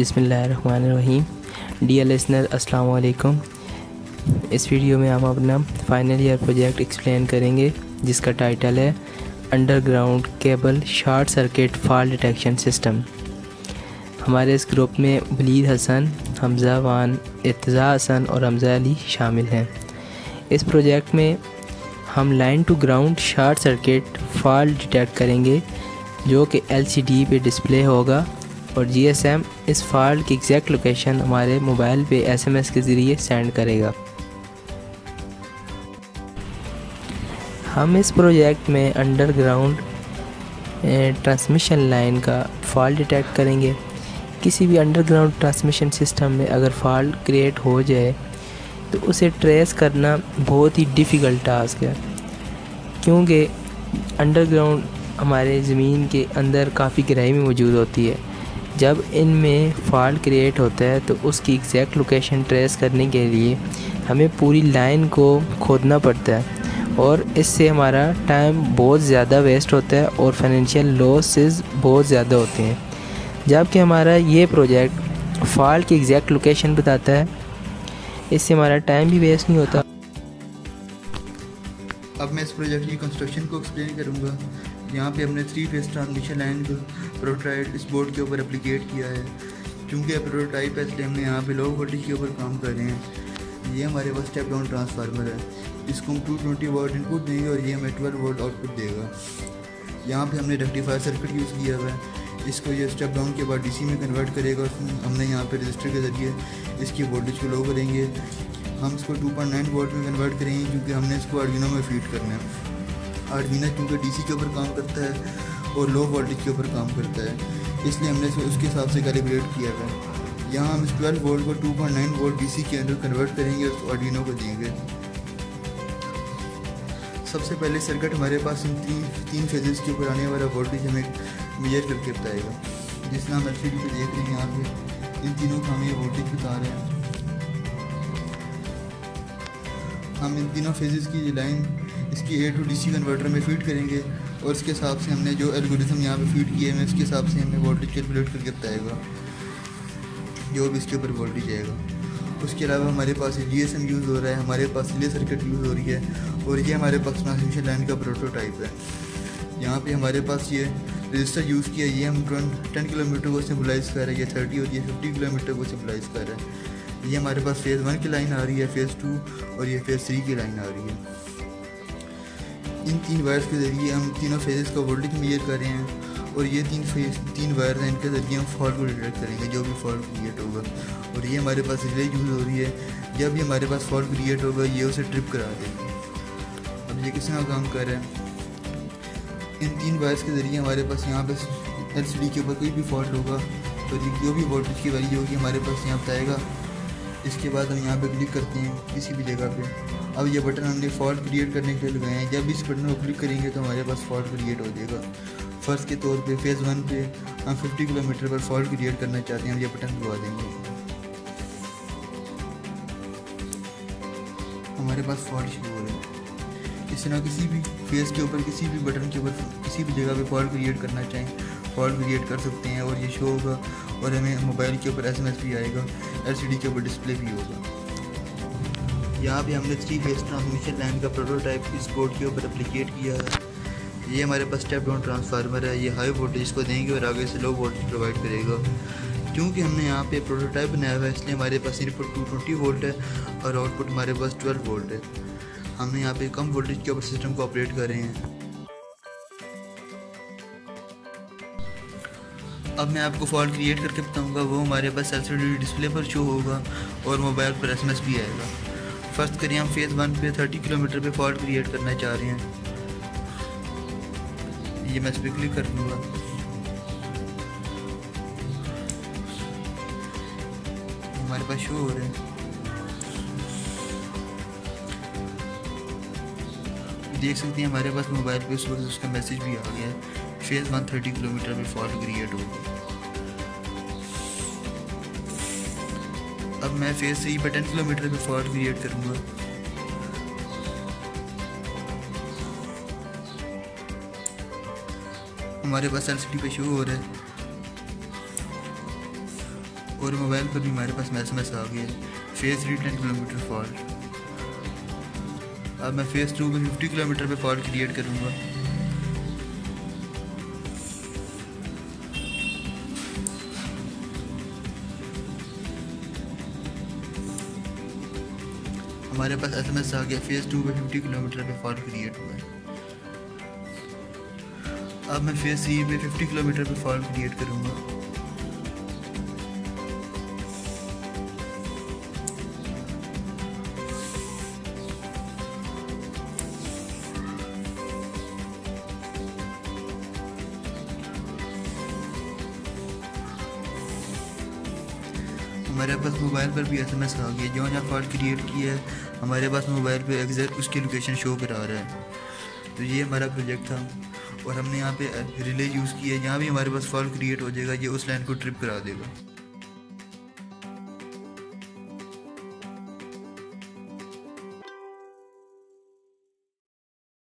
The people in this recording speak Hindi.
बिसमीम डियर लिसनर अस्सलाम वालेकुम इस वीडियो में हम अपना फाइनल ईयर प्रोजेक्ट एक्सप्लेन करेंगे, जिसका टाइटल है underground cable short circuit fault detection system हमारे इस ग्रुप में वलीद हसन, हमज़ा वान इतज़ा हसन और हमज़ा अली शामिल हैं। इस प्रोजेक्ट में हम line to ground short circuit fault detect करेंगे, जो कि एलसीडी पे डिस्प्ले होगा। और जीएसएम इस फॉल्ट की एग्जैक्ट लोकेशन हमारे मोबाइल पे एसएमएस के ज़रिए सेंड करेगा। हम इस प्रोजेक्ट में अंडरग्राउंड ट्रांसमिशन लाइन का फॉल्ट डिटेक्ट करेंगे। किसी भी अंडरग्राउंड ट्रांसमिशन सिस्टम में अगर फॉल्ट क्रिएट हो जाए तो उसे ट्रेस करना बहुत ही डिफ़िकल्ट टास्क है। क्योंकि अंडरग्राउंड हमारे ज़मीन के अंदर काफ़ी गहराई में मौजूद होती है। जब इनमें फॉल्ट क्रिएट होता है तो उसकी एग्जैक्ट लोकेशन ट्रेस करने के लिए हमें पूरी लाइन को खोदना पड़ता है। और इससे हमारा टाइम बहुत ज़्यादा वेस्ट होता है और फाइनेंशियल लॉसेस बहुत ज़्यादा होते हैं। जबकि हमारा ये प्रोजेक्ट फॉल्ट की एग्जैक्ट लोकेशन बताता है, इससे हमारा टाइम भी वेस्ट नहीं होता। अब मैं इस प्रोजेक्ट की कंस्ट्रक्शन को एक्सप्लेन करूँगा। यहाँ पे हमने थ्री फेस ट्रांसमिशन लाइन को प्रोटोटाइप इस बोर्ड के ऊपर अप्लीकेट किया है। क्योंकि प्रोटोटाइप है, इसलिए हमने यहाँ पे लो वोल्टेज के ऊपर काम कर रहे हैं। ये हमारे पास स्टेप डाउन ट्रांसफार्मर है। इसको हम टू ट्वेंटी वोल्ट इनपुट देंगे और ये हमें ट्वेल्व वोल्ट आउटपुट देगा। यहाँ पे हमने रेक्टिफायर सर्किट यूज़ किया हुआ है। इसको ये स्टेप डाउन के बाद डीसी में कन्वर्ट करेगा हमने यहाँ पे रजिस्टर के ज़रिए इसकी वोल्टेज को लो करेंगे। हम इसको 2.9 पॉइंट वोल्ट में कन्वर्ट करेंगे क्योंकि हमने इसको आर्डिनो में फ़ीड करना है। आर्डिनो क्योंकि डीसी के ऊपर काम करता है और लो वोल्टेज के ऊपर काम करता है। इसलिए हमने इसको उसके हिसाब से कैलिब्रेट किया है। यहाँ हम इस ट्वेल्व वोल्ट को 2.9 वोल्ट डीसी के अंदर कन्वर्ट करेंगे और आर्डिनो को देंगे। सबसे पहले सर्किट हमारे पास इन तीन तीन फेजेस के ऊपर आने वाला वोल्टेज हमें मेजर करके बताएगा। जिस हम एल सी पे देख रहे हैं यहाँ पे, इन तीनों का हमें वोल्टेज बता रहे हैं। हम इन तीनों फेजेस की लाइन इसकी ए टू डीसी कन्वर्टर में फ़ीड करेंगे और इसके हिसाब से हमने जो एल्गोरिथम यहाँ पे फ़ीड किए हैं, उसके हिसाब से हमें वोल्टेज कैलकुलेट करके बताएगा, जो भी इसके ऊपर वोल्टेज आएगा। उसके अलावा हमारे पास जी एस एम यूज़ हो रहा है, हमारे पास रिले सर्किट यूज़ हो रही है और ये हमारे पास ट्रांसमिशन लाइन का प्रोटोटाइप है। यहाँ पे हमारे पास ये रजिस्टर यूज़ किया, ये हम टेन किलोमीटर को सिम्बलाइज़ कर रहे हैं, ये थर्टी और ये फिफ्टी किलोमीटर को सिम्बलाइज़ कर रहे हैं। ये हमारे पास फ़ेज़ वन की लाइन आ रही है फ़ेज़ टू और ये फ़ेज़ थ्री की लाइन आ रही है। इन तीन वायर्स के ज़रिए हम तीनों फेजेस का वोल्टेज मेजर कर रहे हैं और ये तीन फ़ेज़ तीन वायर हैं, इनके ज़रिए हम फॉल्ट को डिटेक्ट करेंगे, जो भी फॉल्ट क्रिएट होगा। और ये हमारे पास रिले यूज़ हो रही है, जब भी हमारे पास फॉल्ट क्रिएट होगा, ये उसे ट्रिप करा देगी। अब ये किस तरह काम कर रहा है? इन तीन वायर्स के ज़रिए हमारे पास यहाँ पर एल के ऊपर कोई भी फॉल्ट होगा तो जो भी वोल्टेज की वैल्यू होगी हमारे पास यहाँ बताएगा इसके बाद हम यहाँ पे क्लिक करते हैं, किसी भी जगह पे। अब ये बटन हमने फॉल्ट क्रिएट करने के लिए लगाए हैं। जब इस बटन को क्लिक करेंगे तो हमारे पास फॉल्ट क्रिएट हो जाएगा। फ़र्स्ट के तौर पे फ़ेज़ वन पे हम 50 किलोमीटर पर फॉल्ट क्रिएट करना चाहते हैं, हम ये बटन दबा देंगे। हमारे पास फॉल्ट शुरू हो रहा है। इस तरह किसी भी फ़ेज़ के ऊपर, किसी भी बटन के ऊपर, किसी भी जगह पे फॉल्ट क्रिएट करना चाहें फॉल्ट क्रिएट कर सकते हैं और ये शो होगा। और हमें मोबाइल के ऊपर एसएमएस भी आएगा एलसीडी के ऊपर डिस्प्ले भी होगा। यहाँ पे हमने थ्री फेस ट्रांसमिशन लाइन का प्रोटोटाइप इस बोर्ड के ऊपर अप्लीकेट किया है। ये हमारे पास स्टेप डाउन ट्रांसफार्मर है, ये हाई वोल्टेज को देंगे और आगे से लो वोल्टेज प्रोवाइड करेगा। क्योंकि हमने यहाँ पे प्रोटोटाइप बनाया हुआ है, इसलिए हमारे पास इनपुट टू ट्वेंटी वोल्ट है और आउटपुट हमारे पास ट्वेल्व वोल्ट है। हमने यहाँ पे कम वोल्टेज के ऊपर सिस्टम को ऑपरेट कर रहे हैं। अब मैं आपको फॉल्ट क्रिएट करके बताऊँगा, वो हमारे पास एल डिस्प्ले पर शो होगा और मोबाइल पर एसएमएस भी आएगा। फ़र्स्ट करिए हम फ़ेज़ वन पे 30 किलोमीटर पे फॉल्ट क्रिएट करना चाह रहे हैं। ये मैं इस पर क्लिक कर दूँगा। हमारे पास शो हो रहे हैं। देख सकते हैं हमारे पास मोबाइल पे उस वक्त उसका मैसेज भी आ गया है। फ़ेज़ वन थर्टी किलोमीटर में फॉल्ट क्रिएट होगी अब मैं फ़ेज़ ही पर टेन किलोमीटर पे फॉल्ट क्रिएट करूँगा। हमारे पास एल सी पे शो हो रहा है। और मोबाइल पर भी हमारे पास एस एम आ गया phase three ten kilometre fault अब मैं फ़ेज़ टू में फिफ्टी किलोमीटर पे फॉल्ट क्रिएट करूँगा। हमारे पास एस एम एस आ गया फ़ेज़ टू पे फिफ्टी किलोमीटर पे फॉल क्रिएट हुआ है। अब मैं फ़ेज़ थ्री पे फिफ्टी किलोमीटर पे फॉल क्रिएट करूँगा। हमारे पास मोबाइल पर भी एस एम एस आ गया जो जहाँ फॉल्ट क्रिएट किया है, हमारे पास मोबाइल पर एग्जैक्ट उसकी लोकेशन शो करा रहा है। तो ये हमारा प्रोजेक्ट था और हमने यहाँ पे रिले यूज़ किया है। जहाँ भी हमारे पास फॉल्ट क्रिएट हो जाएगा, ये उस लाइन को ट्रिप करा देगा।